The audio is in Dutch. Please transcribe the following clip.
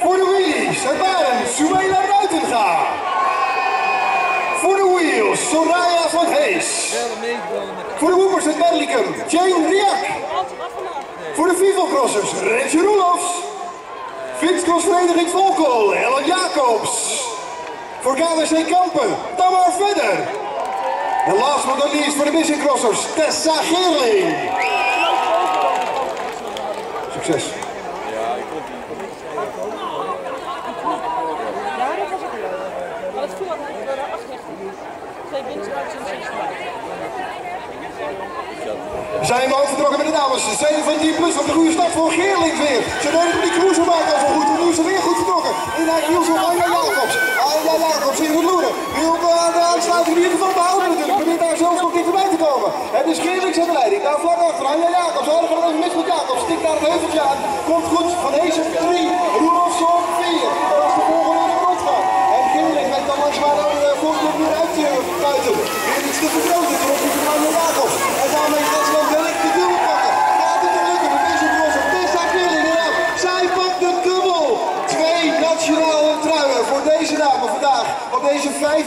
Voor de wheelies, het waren Suela Ruitenga. Voor de wheels, Soraya van Hees. Voor de woepers het Berlicum, Jane Riak. Voor de Vivalcrossers, Rensje Roelofs. Fietscrossvereniging Volkel, Ellen Jacobs. Voor KWC Kampen, Tamar Verder. En last but not least voor de Missing Crossers, Tessa Geerling. Succes. Maar het. Zijn we ook vertrokken met de dames. 17 plus op de goede start voor Geerling weer. Ze deden die cruise maken al goed. Nu is ze weer goed vertrokken. In haar Niels op Anja Jacobs. Anja Jacobs in het loeren. Wil de aansluiting in ieder geval behouden natuurlijk. Probeert daar zelfs nog dichterbij te komen. Het is Geerling zijn de leiding. Daar vlak achter Anja Jacobs. Oh, gaat even mis met Jacobs. Stikt naar het heuveltje aan. Komt goed. Van Heesen 3. Roelofs op 4. Dat is de volgende in de grond gaan. En Geerling heeft dan langzaam aan de voorkeur weer uit te buiten. Weer iets te vergroten. Ten opzichte van Anja Jacobs. En daarmee gaat ze dan wellicht de dubbel pakken. Gaat het er lukken met deze crosser? Tessa Geerling inderdaad. Zij pakt de dubbel. Twee nationale truien voor deze dame vandaag op deze 15.